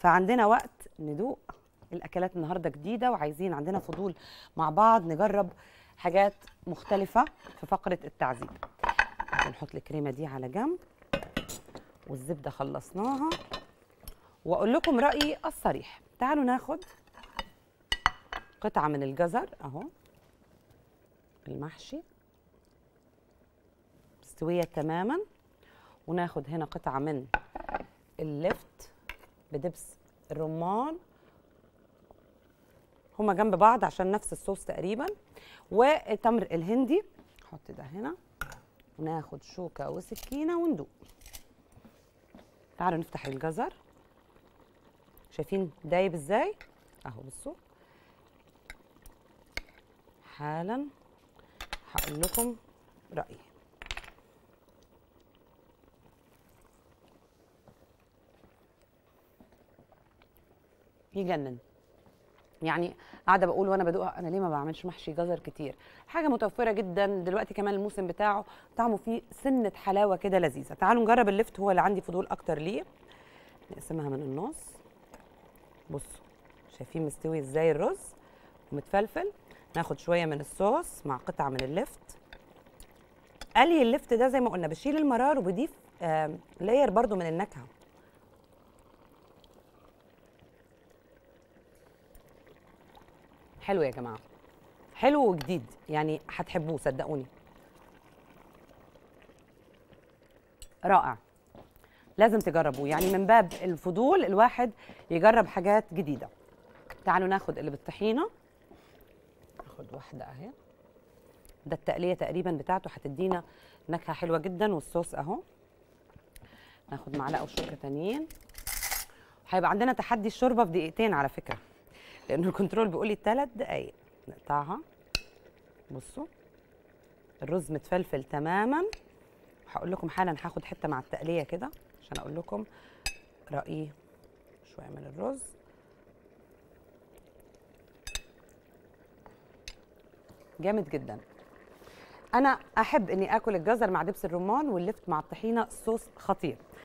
فعندنا وقت ندوق الأكلات النهارده جديدة وعايزين عندنا فضول مع بعض نجرب حاجات مختلفة في فقرة التعذيب. نحط الكريمة دي على جنب والزبدة خلصناها. وأقول لكم رأيي الصريح. تعالوا ناخد قطعة من الجزر أهو المحشي. مستوية تماما. وناخد هنا قطعة من اللفت. بدبس الرمان هما جنب بعض عشان نفس الصوص تقريبا. والتمر الهندي نحط ده هنا. وناخد شوكة وسكينة وندوق. تعالوا نفتح الجزر. شايفين دايب إزاي؟ اهو بصوا حالا هقول لكم رأيي. يجنن. يعني قاعدة بقول وأنا بدوقها أنا ليه ما بعملش محشي جزر كتير؟ حاجة متوفرة جدا دلوقتي كمان الموسم بتاعه طعمه فيه سنة حلاوة كده لذيذة. تعالوا نجرب اللفت هو اللي عندي فضول أكتر ليه. نقسمها من النص. بصوا شايفين مستوي إزاي الرز؟ ومتفلفل. ناخد شوية من الصوص مع قطعة من اللفت قلي اللفت ده زي ما قلنا بشيل المرار وبضيف لاير برضو من النكهة. حلو يا جماعة. حلو وجديد. يعني هتحبوه صدقوني. رائع. لازم تجربوه. يعني من باب الفضول الواحد يجرب حاجات جديدة. تعالوا ناخد اللي بالطحينة. ناخد واحدة أهي. ده التقلية تقريبا بتاعته هتدينا نكهة حلوة جدا والصوص أهو. ناخد معلقة وشوكة تانيين. هيبقى عندنا تحدي الشوربة في دقيقتين على فكرة. لأنه الكنترول بيقول لي ثلاث دقايق. نقطعها. بصوا. الرز متفلفل تماما. هقول لكم حالا هاخد حتة مع التقلية كده عشان أقول لكم رأيي شوية من الرز. جامد جدا. أنا أحب إني آكل الجزر مع دبس الرمان واللفت مع الطحينة صوص خطير.